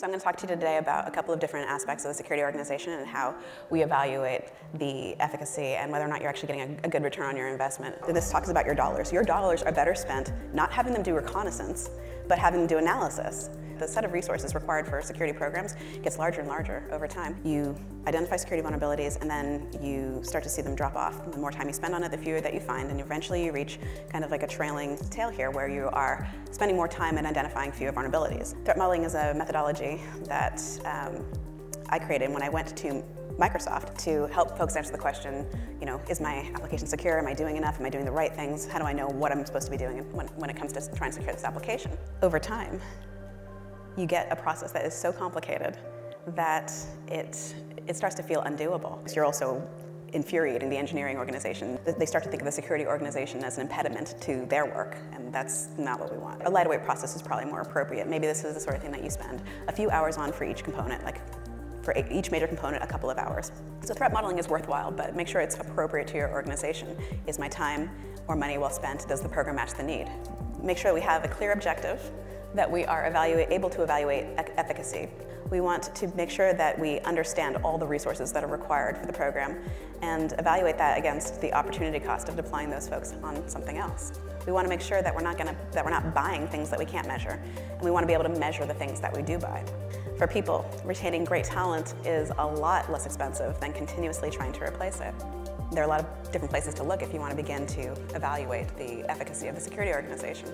So I'm going to talk to you today about a couple of different aspects of the security organization and how we evaluate the efficacy and whether or not you're actually getting a, good return on your investment. This talks about your dollars. Your dollars are better spent not having them do reconnaissance, but having them do analysis. The set of resources required for security programs gets larger and larger over time. You identify security vulnerabilities and then you start to see them drop off. The more time you spend on it, the fewer that you find, and eventually you reach kind of like a trailing tail here where you are spending more time in identifying fewer vulnerabilities. Threat modeling is a methodology that um, I created when I went to Microsoft to help folks answer the question, you know, is my application secure? Am I doing enough? Am I doing the right things? How do I know what I'm supposed to be doing when, when it comes to trying to secure this application? Over time, you get a process that is so complicated that it, it starts to feel undoable. You're also infuriating the engineering organization. They start to think of the security organization as an impediment to their work, and that's not what we want. A lightweight process is probably more appropriate. Maybe this is the sort of thing that you spend a few hours on for each component, like for each major component a couple of hours. So threat modeling is worthwhile, but make sure it's appropriate to your organization. Is my time or money well spent? Does the program match the need? Make sure we have a clear objective, that we are able to evaluate efficacy. We want to make sure that we understand all the resources that are required for the program and evaluate that against the opportunity cost of deploying those folks on something else. We want to make sure that we're not going that we're not buying things that we can't measure, and we want to be able to measure the things that we do buy. For people, retaining great talent is a lot less expensive than continuously trying to replace it. There are a lot of different places to look if you want to begin to evaluate the efficacy of the security organization.